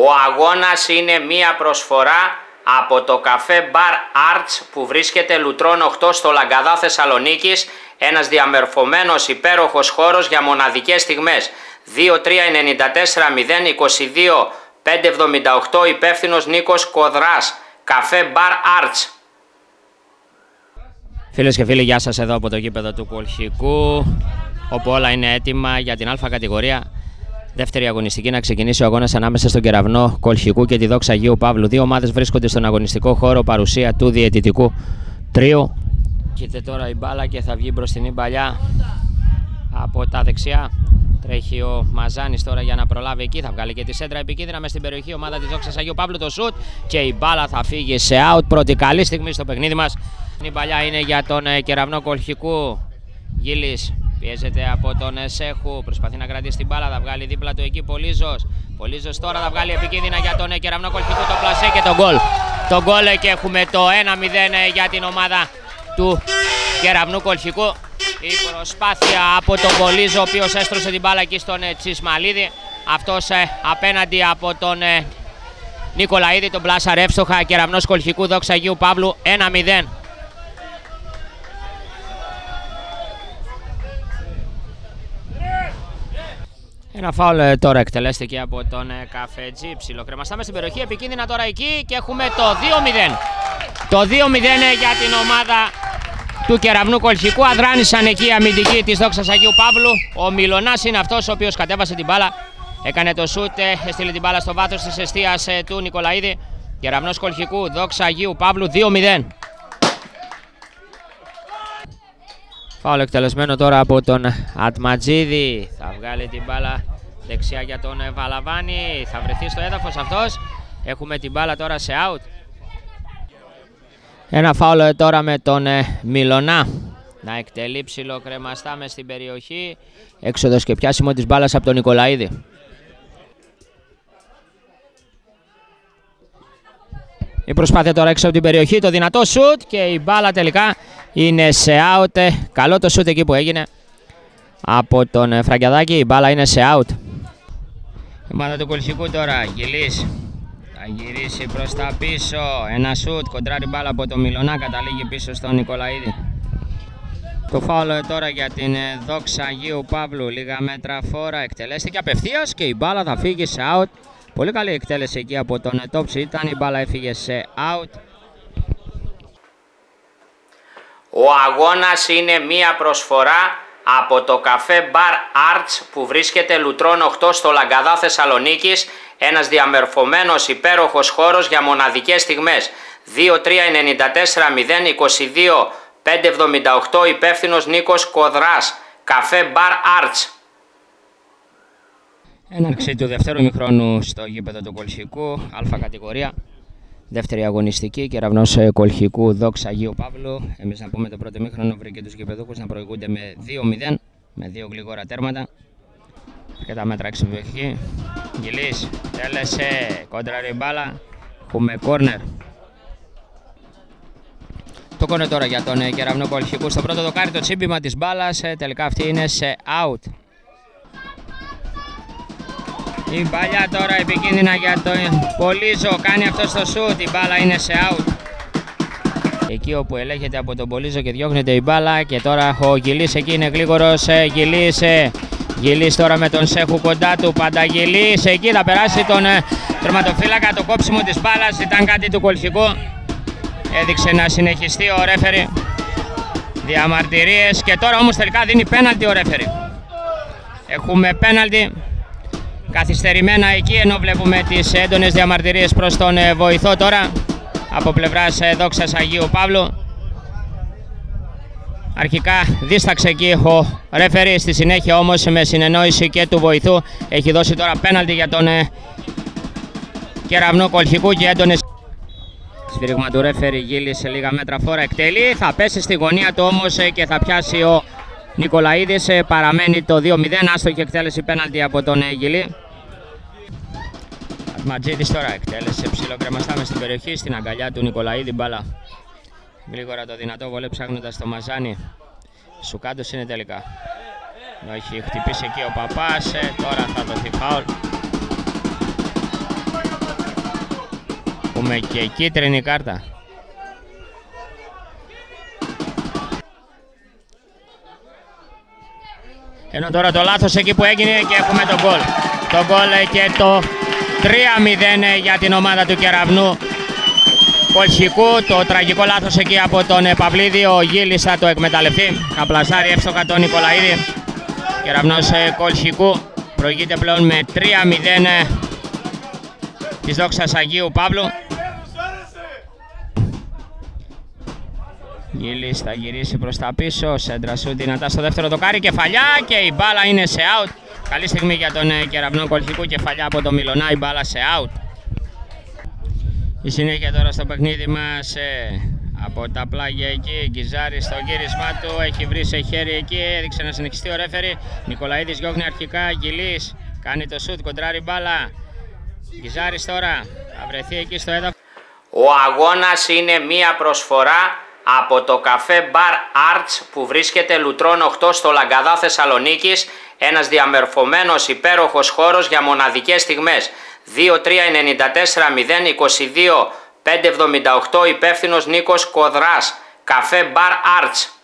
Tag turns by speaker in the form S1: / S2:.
S1: Ο αγώνας είναι μία προσφορά από το καφέ Bar Arts που βρίσκεται Λουτρών 8 στο Λαγκαδά Θεσσαλονίκης, ένας διαμερφωμένος υπέροχος χώρος για μοναδικές στιγμές. 2394 022 578 υπεύθυνος Νίκος Κοδράς, καφέ Bar Arts.
S2: Φίλες και φίλοι, γεια σας εδώ από το γήπεδο του Κολχικού, όπου όλα είναι έτοιμα για την Α κατηγορία. Δεύτερη αγωνιστική να ξεκινήσει ο αγώνας ανάμεσα στον κεραυνό Κολχικού και τη δόξα Αγίου Παύλου. Δύο ομάδες βρίσκονται στον αγωνιστικό χώρο παρουσία του διαιτητικού τρίου. Κοίτα τώρα η μπάλα και θα βγει μπροστινή παλιά από τα δεξιά. Τρέχει ο Μαζάνης τώρα για να προλάβει εκεί. Θα βγάλει και τη σέντρα επικίνδυνα μες στην περιοχή. Ομάδα της Δόξας Αγίου Παύλου το σουτ και η μπάλα θα φύγει σε out. Πρώτη καλή στιγμή στο παιχνίδι μας. Η παλιά είναι για τον ε, κεραυνό Κολχικού. Γίλη Πιέζεται από τον Σέχου. Προσπαθεί να κρατήσει την μπάλα. Θα βγάλει δίπλα του εκεί Πολύζο. Πολύζο τώρα θα βγάλει επικίνδυνα για τον κεραυνό Κολχικού το πλασέ και τον γκολ. Το γκολ και έχουμε το 1-0 για την ομάδα του κεραυνού Κολχικού. Η προσπάθεια από τον Πολύζο, ο οποίος έστρωσε την μπάλα εκεί στον Τσισμαλίδη. Αυτός απέναντι από τον Νικολαίδη, τον πλάσα ρεύστοχα. Κεραυνό Κολχικού, δόξα Αγίου Παύλου 1-0. Ένα φάουλ ε, τώρα εκτελέστηκε από τον ε, Καφετζή. Ψιλοκρεμαστάμε στην περιοχή. Επικίνδυνα τώρα εκεί και έχουμε το 2-0. Το 2-0 ε, για την ομάδα του Κεραυνού Κολχικού. Αδράνησαν εκεί οι αμυντικοί της Δόξας Αγίου Παύλου. Ο Μιλονά είναι αυτός ο οποίος κατέβασε την μπάλα. Έκανε το σούτ, έστειλε την μπάλα στο βάθος της αιστεία του Νικολαίδη. Κεραυνός Κολχικού, Δόξα Αγίου Παύλου 2-0. Φάουλ εκτελεσμένο τώρα από τον Ατματζίδη. Θα βγάλει την μπάλα δεξιά για τον Βαλαβάνη. Θα βρεθεί στο έδαφος αυτός. Έχουμε την μπάλα τώρα σε out. Ένα φάουλ τώρα με τον ε, Μιλονά. Να εκτελεί ψηλοκρεμαστά μες στην περιοχή. Έξοδος και πιάσιμο της μπάλας από τον Νικολαίδη. Η προσπάθεια τώρα έξω από την περιοχή, το δυνατό σουτ και η μπάλα τελικά είναι σε out. Καλό το σουτ εκεί που έγινε από τον ε, Φραγκιαδάκη. Η μπάλα είναι σε out. Η μπάλα του Κολσικού τώρα, Γιλής. Θα γυρίσει προς τα πίσω. Ένα σουτ, κοντράρει μπάλα από το Μιλονά, καταλήγει πίσω στον Νικολαίδη. Το φάουλο τώρα για την ε, δόξα Αγίου Παύλου, λίγα μέτρα φόρα, εκτελέστηκε απευθείας και η μπάλα θα φύγει σε out. Πολύ καλή εκτέλεση εκεί από τον Τόψη ήταν, η μπάλα έφυγε σε out.
S1: Ο αγώνας είναι μία προσφορά από το καφέ Bar Arts που βρίσκεται Λουτρών 8 στο Λαγκαδά Θεσσαλονίκης, ένας διαμερφωμένος υπέροχος χώρος για μοναδικές στιγμές. 2394 022 578 υπεύθυνος Νίκος Κοδράς, καφέ Bar Arts.
S2: Έναρξη του δεύτερου μηχρόνου στο γήπεδο του Κολχικού, α κατηγορία. Δεύτερη αγωνιστική, κεραυνός ε, Κολχικού Δόξα Αγίου Παύλου. Εμείς να πούμε το πρώτο μήχρονο βρήκε τους γηπεδούχου να προηγούνται με 2-0, με δύο γλυγόρα τέρματα. Και τα μέτρα εξυπηρετική. Γυλής, τέλεσε, κόντρα ριμπάλα. Έχουμε κόρνερ. Το κόνε τώρα για τον ε, κεραυνό Κολχικού. Στο πρώτο δοκάρι το τσίμπημα της μπάλας. Ε, τελικά αυτή είναι σε out. Η παλιά τώρα επικίνδυνα για τον Πολύζο. Κάνει αυτό το σουτ. Η μπάλα είναι σε out. Εκεί όπου ελέγχεται από τον Πολύζο και διώχνεται η μπάλα. Και τώρα ο Γιλής εκεί είναι γλίγορος. Ε, Γιλής, ε, Γιλής τώρα με τον Σέχου κοντά του. Πανταγιλής εκεί θα περάσει τον ε, τερματοφύλακα. Το κόψιμο της μπάλας ήταν κάτι του κολφικού. Έδειξε να συνεχιστεί ο ρέφερη. Διαμαρτυρίες και τώρα όμως τελικά δίνει πέναλτι ο ρέφερη. Έχουμε πέναλτι καθυστερημένα εκεί ενώ βλέπουμε τις έντονες διαμαρτυρίες προς τον ε, βοηθό τώρα από πλευράς ε, δόξας Αγίου Παύλου. Αρχικά δίσταξε εκεί ο ρέφερη, στη συνέχεια όμως με συνεννόηση και του βοηθού έχει δώσει τώρα πέναλτι για τον ε, κεραυνό κολχικού και έντονες Σφύριγμα του ρέφερη γύλει σε λίγα μέτρα φόρα εκτελεί, θα πέσει στη γωνία του όμως και θα πιάσει ο Νικολαίδης ε, παραμένει το 2-0, άστοχη εκτέλεση πέναλτι από τον ε, Γιλή. Ματζίδης τώρα εκτέλεσε ψηλοκρεμαστά μες στην περιοχή, στην αγκαλιά του Νικολαίδη μπάλα. Γρήγορα το δυνατό βολέ ψάχνοντας το Μαζάνι. Σουκάντος είναι τελικά. Ενώ έχει χτυπήσει εκεί ο Παπάς, ε, τώρα θα δοθεί φάουλ. Έχουμε και κίτρινη κάρτα. Ενώ τώρα το λάθος εκεί που έγινε και έχουμε τον γκολ. Το γκολ και το 3-0 για την ομάδα του Κεραυνού Κολσικού. Το τραγικό λάθος εκεί από τον Παυλίδη. Ο Γίλης θα το εκμεταλλευτεί. Καπλασάρι εύστοχα τον Νικολαίδη. Κεραυνός Κολσικού προηγείται πλέον με 3-0 της δόξας Αγίου Παύλου. Γιλής θα γυρίσει προς τα πίσω, σέντρα σου δυνατά στο δεύτερο δοκάρι, κεφαλιά και η μπάλα είναι σε out. Καλή στιγμή για τον ε, κεραυνό κολφικού, κεφαλιά από το Μιλονά, η μπάλα σε out. Η συνέχεια τώρα στο παιχνίδι μας ε, από τα πλάγια εκεί, Γκυζάρη στο γύρισμά του, έχει βρει σε χέρι εκεί, έδειξε να συνεχιστεί ο ρέφερη. Νικολαίδης διώχνει αρχικά, Γιλής κάνει το σουτ, κοντράρει μπάλα. Γκυζάρης τώρα θα βρεθεί εκεί στο έδαφος.
S1: Ο αγώνας είναι μία προσφορά από το καφέ Bar Arts που βρίσκεται Λουτρών 8 στο Λαγκαδά Θεσσαλονίκης, ένας διαμερφωμένος υπέροχος χώρος για μοναδικές στιγμές. 2394 022 578 υπεύθυνος Νίκος Κοδράς, καφέ Bar Arts.